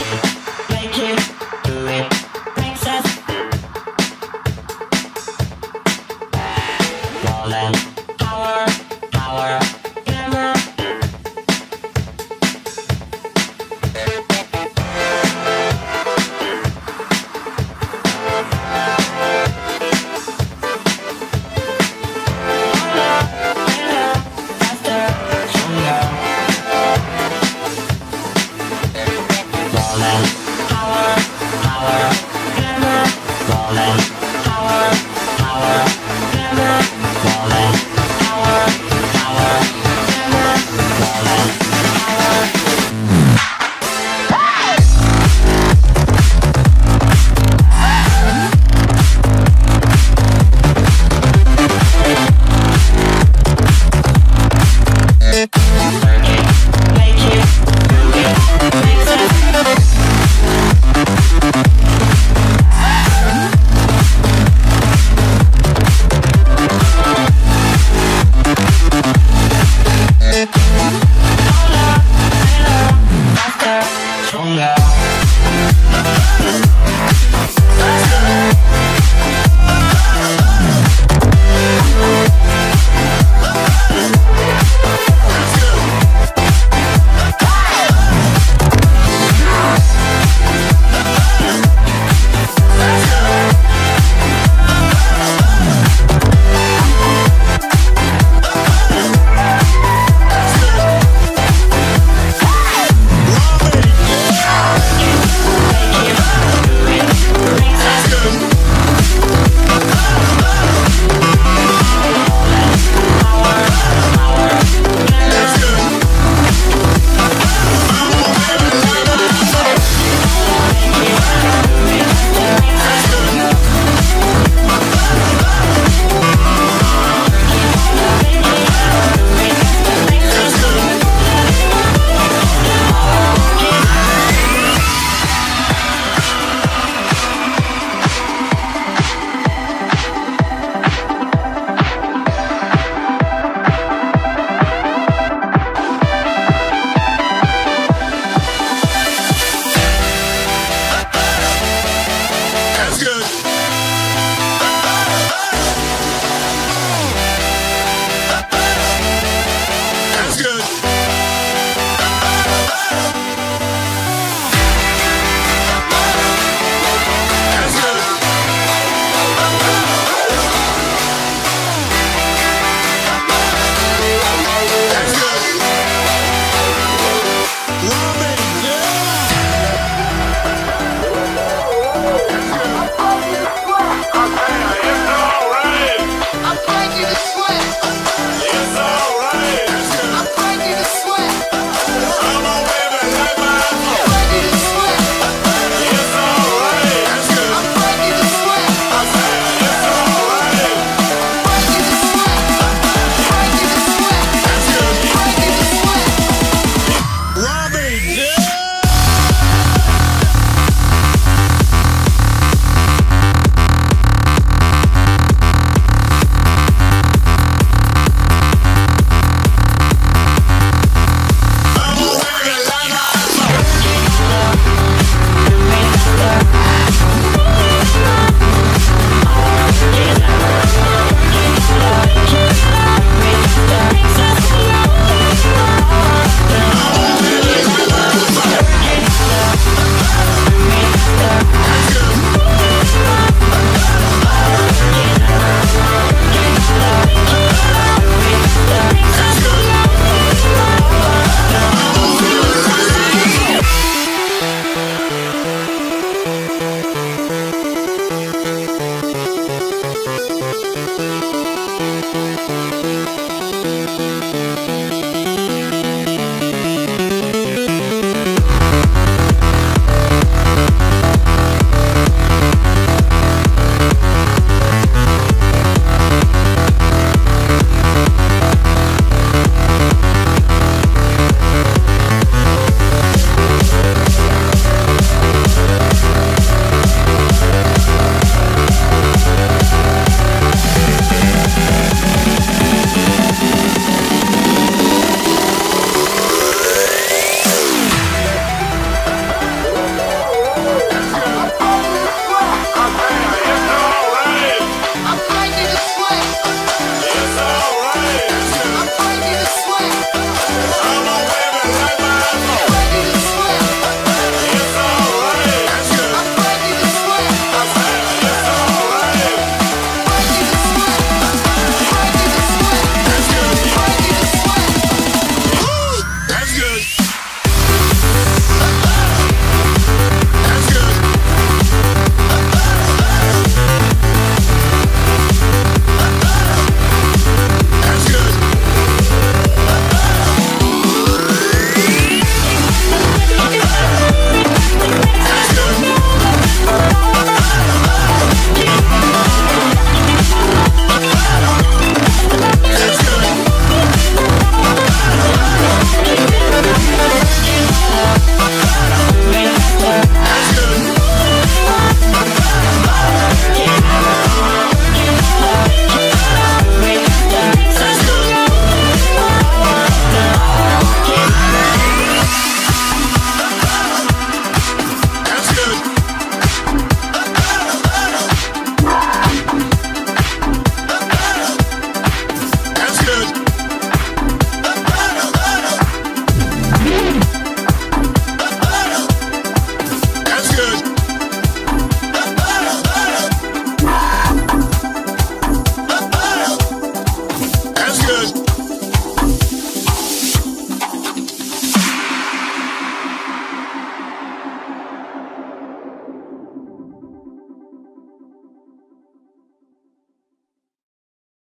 you